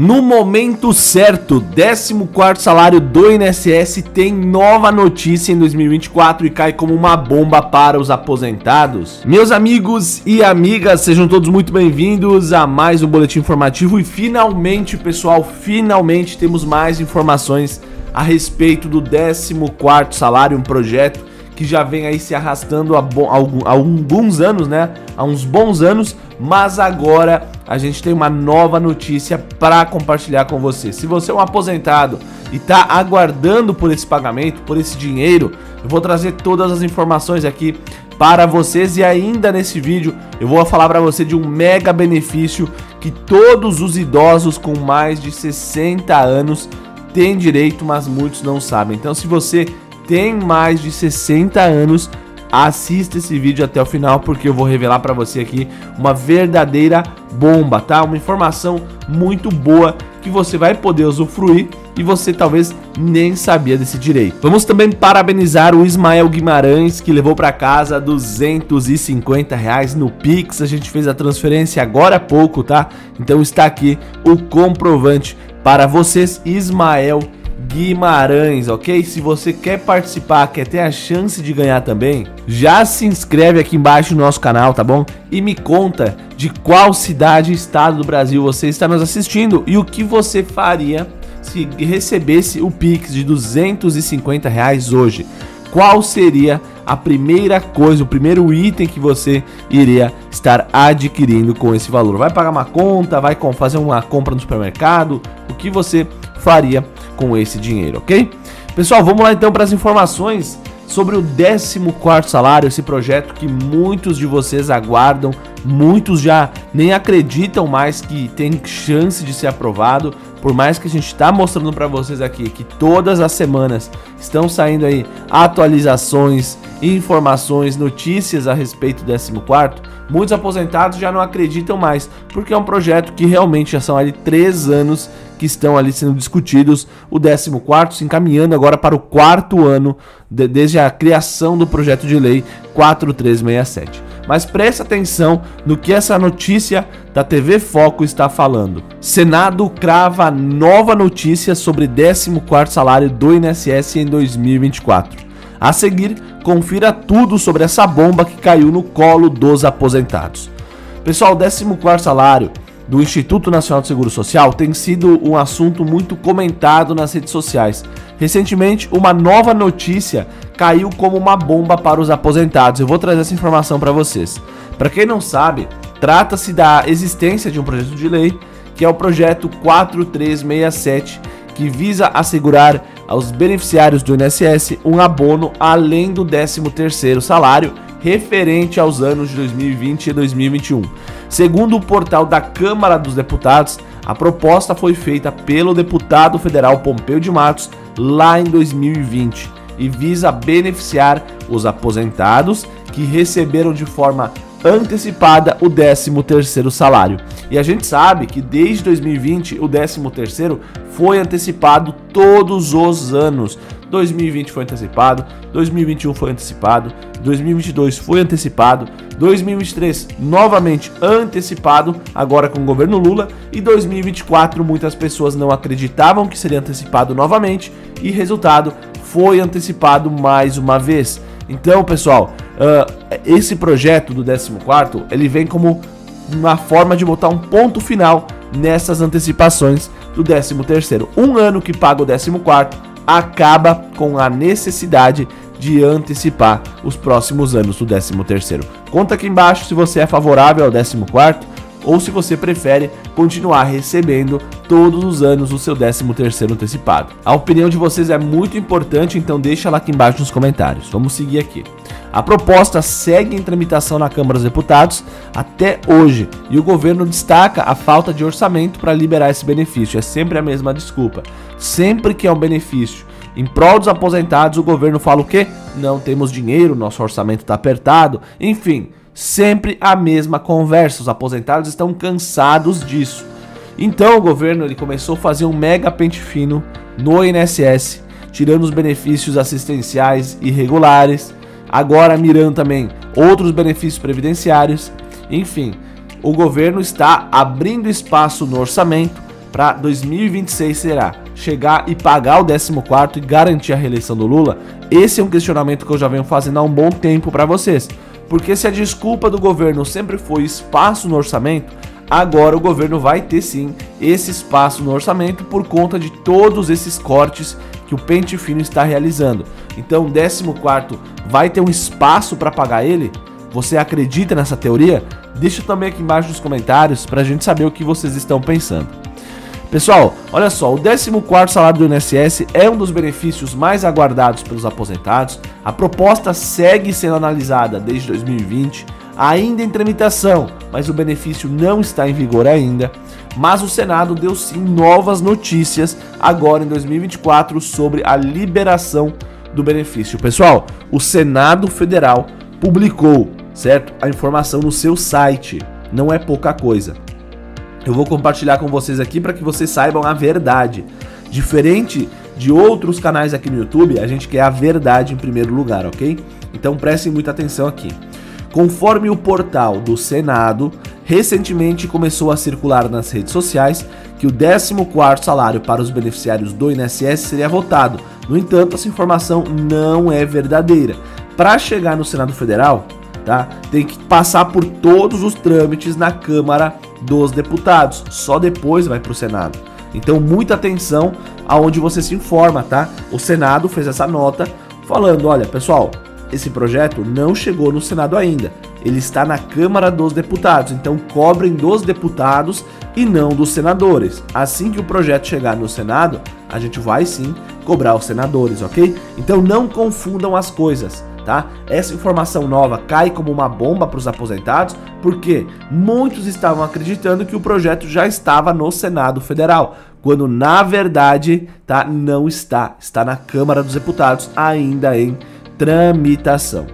No momento certo, 14 salário do INSS tem nova notícia em 2024 e cai como uma bomba para os aposentados. Meus amigos e amigas, sejam todos muito bem-vindos a mais um boletim informativo e finalmente, pessoal, finalmente temos mais informações a respeito do 14 salário, um projeto que já vem aí se arrastando há, há alguns anos, né? Há uns bons anos, mas agora a gente tem uma nova notícia para compartilhar com você. Se você é um aposentado e está aguardando por esse pagamento, por esse dinheiro, eu vou trazer todas as informações aqui para vocês e ainda nesse vídeo eu vou falar para você de um mega benefício que todos os idosos com mais de 60 anos têm direito, mas muitos não sabem. Então se você tem mais de 60 anos, assista esse vídeo até o final porque eu vou revelar para você aqui uma verdadeira bomba, tá? Uma informação muito boa que você vai poder usufruir e você talvez nem sabia desse direito. Vamos também parabenizar o Ismael Guimarães que levou para casa 250 reais no Pix. A gente fez a transferência agora há pouco, tá? Então está aqui o comprovante para vocês, Ismael Guimarães Guimarães, ok? Se você quer participar, quer ter a chance de ganhar também, já se inscreve aqui embaixo no nosso canal, tá bom? E me conta de qual cidade e estado do Brasil você está nos assistindo e o que você faria se recebesse o Pix de 250 reais hoje. Qual seria a primeira coisa, o primeiro item que você iria estar adquirindo com esse valor? Vai pagar uma conta, vai fazer uma compra no supermercado? O que você faria com esse dinheiro, ok? Pessoal, vamos lá então para as informações sobre o 14 salário, esse projeto que muitos de vocês aguardam, muitos já nem acreditam mais que tem chance de ser aprovado, por mais que a gente está mostrando para vocês aqui que todas as semanas estão saindo aí atualizações, informações, notícias a respeito do 14, muitos aposentados já não acreditam mais, porque é um projeto que realmente já são ali três anos que estão ali sendo discutidos, o 14 se encaminhando agora para o quarto ano de, desde a criação do projeto de lei 4367. Mas preste atenção no que essa notícia da TV Foco está falando. Senado crava nova notícia sobre 14 salário do INSS em 2024. A seguir, confira tudo sobre essa bomba que caiu no colo dos aposentados. Pessoal, 14 salário do Instituto Nacional de Seguro Social tem sido um assunto muito comentado nas redes sociais. Recentemente, uma nova notícia caiu como uma bomba para os aposentados. Eu vou trazer essa informação para vocês. Para quem não sabe, trata-se da existência de um projeto de lei, que é o projeto 4367, que visa assegurar aos beneficiários do INSS um abono além do 13º salário referente aos anos de 2020 e 2021. Segundo o portal da Câmara dos Deputados, a proposta foi feita pelo deputado federal Pompeu de Matos lá em 2020 e visa beneficiar os aposentados que receberam de forma antecipada o 13º salário. E a gente sabe que desde 2020 o 13º foi antecipado todos os anos. 2020 foi antecipado, 2021 foi antecipado, 2022 foi antecipado, 2023 novamente antecipado, agora com o governo Lula, e 2024 muitas pessoas não acreditavam que seria antecipado novamente e resultado foi antecipado mais uma vez. Então, pessoal, uh, esse projeto do 14 ele vem como uma forma de botar um ponto final nessas antecipações do 13 terceiro. Um ano que paga o 14 acaba com a necessidade de antecipar os próximos anos do 13 terceiro. Conta aqui embaixo se você é favorável ao 14 quarto ou se você prefere continuar recebendo todos os anos o seu 13º antecipado. A opinião de vocês é muito importante, então deixa lá aqui embaixo nos comentários. Vamos seguir aqui. A proposta segue em tramitação na Câmara dos Deputados até hoje e o governo destaca a falta de orçamento para liberar esse benefício. É sempre a mesma desculpa. Sempre que é um benefício em prol dos aposentados, o governo fala o quê? Não temos dinheiro, nosso orçamento está apertado. Enfim, Sempre a mesma conversa. Os aposentados estão cansados disso. Então o governo ele começou a fazer um mega pente fino no INSS, tirando os benefícios assistenciais irregulares, agora mirando também outros benefícios previdenciários. Enfim, o governo está abrindo espaço no orçamento para 2026 será chegar e pagar o 14 e garantir a reeleição do Lula? Esse é um questionamento que eu já venho fazendo há um bom tempo para vocês. Porque se a desculpa do governo sempre foi espaço no orçamento, agora o governo vai ter sim esse espaço no orçamento por conta de todos esses cortes que o Pente Fino está realizando. Então, o 14 vai ter um espaço para pagar ele? Você acredita nessa teoria? Deixa também aqui embaixo nos comentários para a gente saber o que vocês estão pensando. Pessoal, olha só, o 14º salário do INSS é um dos benefícios mais aguardados pelos aposentados. A proposta segue sendo analisada desde 2020, ainda em tramitação, mas o benefício não está em vigor ainda. Mas o Senado deu sim novas notícias agora em 2024 sobre a liberação do benefício. Pessoal, o Senado Federal publicou, certo? A informação no seu site. Não é pouca coisa. Eu vou compartilhar com vocês aqui para que vocês saibam a verdade. Diferente de outros canais aqui no YouTube, a gente quer a verdade em primeiro lugar, ok? Então prestem muita atenção aqui. Conforme o portal do Senado, recentemente começou a circular nas redes sociais que o 14º salário para os beneficiários do INSS seria votado. No entanto, essa informação não é verdadeira. Para chegar no Senado Federal, tá? Tem que passar por todos os trâmites na Câmara dos deputados. Só depois vai para o Senado. Então, muita atenção aonde você se informa, tá? O Senado fez essa nota falando: olha, pessoal, esse projeto não chegou no Senado ainda. Ele está na Câmara dos Deputados, então cobrem dos deputados e não dos senadores. Assim que o projeto chegar no Senado, a gente vai sim cobrar os senadores, ok? Então não confundam as coisas tá? Essa informação nova cai como uma bomba para os aposentados, porque muitos estavam acreditando que o projeto já estava no Senado Federal, quando na verdade, tá, não está, está na Câmara dos Deputados ainda em tramitação.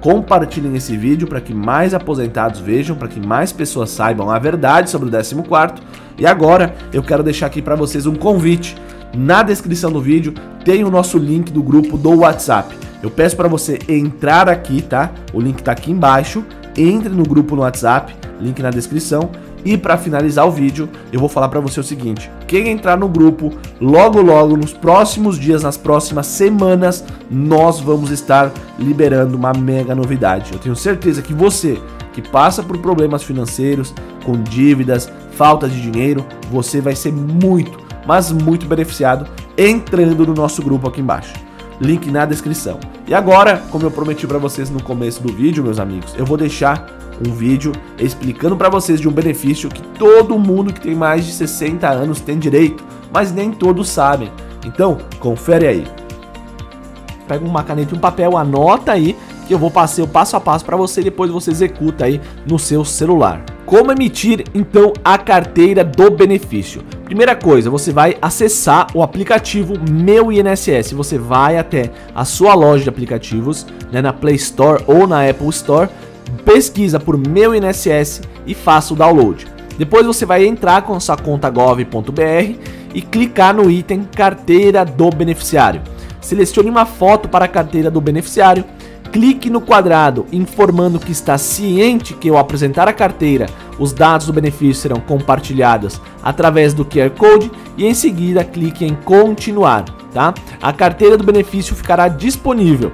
Compartilhem esse vídeo para que mais aposentados vejam, para que mais pessoas saibam a verdade sobre o 14º. E agora eu quero deixar aqui para vocês um convite. Na descrição do vídeo tem o nosso link do grupo do WhatsApp. Eu peço para você entrar aqui, tá? O link tá aqui embaixo. Entre no grupo no WhatsApp, link na descrição. E para finalizar o vídeo, eu vou falar para você o seguinte: quem entrar no grupo, logo logo nos próximos dias, nas próximas semanas, nós vamos estar liberando uma mega novidade. Eu tenho certeza que você que passa por problemas financeiros, com dívidas, falta de dinheiro, você vai ser muito, mas muito beneficiado entrando no nosso grupo aqui embaixo link na descrição. E agora, como eu prometi para vocês no começo do vídeo, meus amigos, eu vou deixar um vídeo explicando para vocês de um benefício que todo mundo que tem mais de 60 anos tem direito, mas nem todos sabem. Então, confere aí. Pega uma caneta e um papel, anota aí que eu vou passar o passo a passo para você e depois você executa aí no seu celular. Como emitir então a carteira do benefício? Primeira coisa, você vai acessar o aplicativo Meu INSS. Você vai até a sua loja de aplicativos, né, na Play Store ou na Apple Store, pesquisa por Meu INSS e faça o download. Depois você vai entrar com sua conta gov.br e clicar no item Carteira do Beneficiário. Selecione uma foto para a carteira do beneficiário clique no quadrado informando que está ciente que ao apresentar a carteira, os dados do benefício serão compartilhados através do QR Code e em seguida clique em continuar, tá? A carteira do benefício ficará disponível.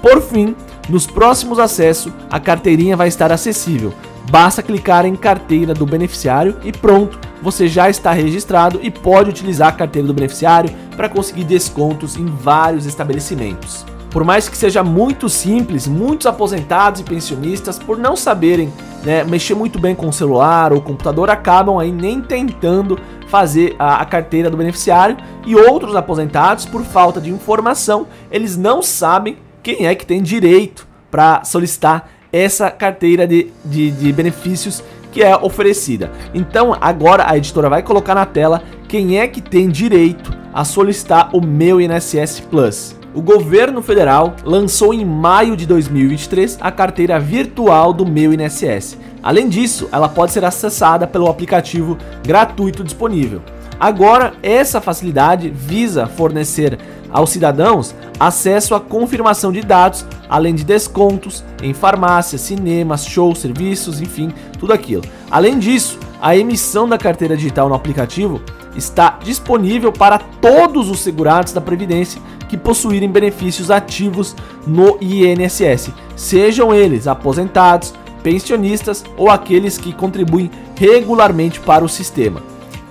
Por fim, nos próximos acessos, a carteirinha vai estar acessível. Basta clicar em carteira do beneficiário e pronto, você já está registrado e pode utilizar a carteira do beneficiário para conseguir descontos em vários estabelecimentos. Por mais que seja muito simples, muitos aposentados e pensionistas, por não saberem né, mexer muito bem com o celular ou computador, acabam aí nem tentando fazer a, a, carteira do beneficiário e outros aposentados, por falta de informação, eles não sabem quem é que tem direito para solicitar essa carteira de, de, de benefícios que é oferecida. Então agora a editora vai colocar na tela quem é que tem direito a solicitar o meu INSS Plus o governo federal lançou em maio de 2023 a carteira virtual do Meu INSS. Além disso, ela pode ser acessada pelo aplicativo gratuito disponível. Agora, essa facilidade visa fornecer aos cidadãos acesso à confirmação de dados, além de descontos em farmácias, cinemas, shows, serviços, enfim, tudo aquilo. Além disso, a emissão da carteira digital no aplicativo está disponível para todos os segurados da Previdência que possuírem benefícios ativos no INSS, sejam eles aposentados, pensionistas ou aqueles que contribuem regularmente para o sistema.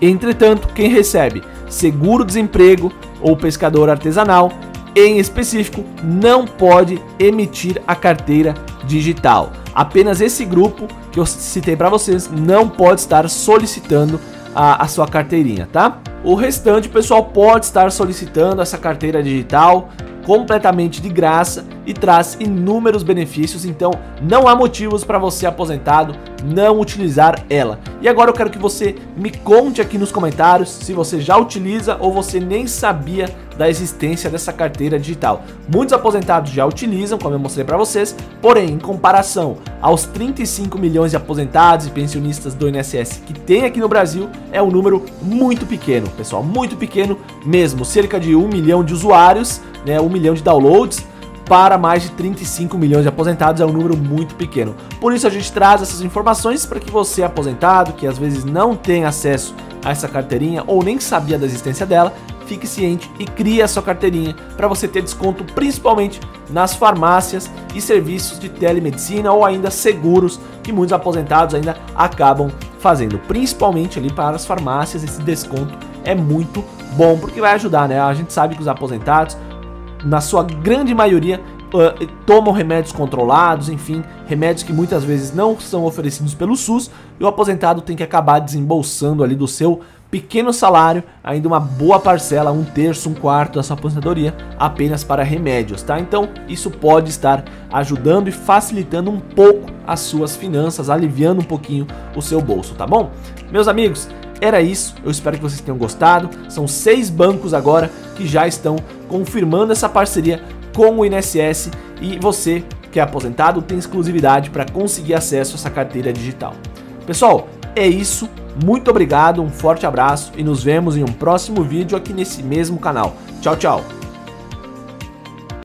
Entretanto, quem recebe seguro-desemprego ou pescador artesanal, em específico, não pode emitir a carteira digital. Apenas esse grupo que eu citei para vocês não pode estar solicitando a, a sua carteirinha, tá? O restante, o pessoal pode estar solicitando essa carteira digital completamente de graça e traz inúmeros benefícios, então não há motivos para você aposentado não utilizar ela. E agora eu quero que você me conte aqui nos comentários se você já utiliza ou você nem sabia da existência dessa carteira digital. Muitos aposentados já utilizam, como eu mostrei para vocês, porém, em comparação aos 35 milhões de aposentados e pensionistas do INSS que tem aqui no Brasil, é um número muito pequeno, pessoal, muito pequeno mesmo, cerca de 1 milhão de usuários, né, 1 milhão de downloads, para mais de 35 milhões de aposentados é um número muito pequeno. Por isso a gente traz essas informações para que você aposentado, que às vezes não tem acesso a essa carteirinha ou nem sabia da existência dela, fique ciente e crie a sua carteirinha para você ter desconto principalmente nas farmácias e serviços de telemedicina ou ainda seguros que muitos aposentados ainda acabam fazendo, principalmente ali para as farmácias, esse desconto é muito bom porque vai ajudar, né? A gente sabe que os aposentados na sua grande maioria, uh, tomam remédios controlados, enfim, remédios que muitas vezes não são oferecidos pelo SUS e o aposentado tem que acabar desembolsando ali do seu pequeno salário, ainda uma boa parcela, um terço, um quarto da sua aposentadoria, apenas para remédios, tá? Então, isso pode estar ajudando e facilitando um pouco as suas finanças, aliviando um pouquinho o seu bolso, tá bom? Meus amigos, era isso, eu espero que vocês tenham gostado. São seis bancos agora que já estão confirmando essa parceria com o INSS e você que é aposentado tem exclusividade para conseguir acesso a essa carteira digital. Pessoal, é isso. Muito obrigado, um forte abraço e nos vemos em um próximo vídeo aqui nesse mesmo canal. Tchau, tchau.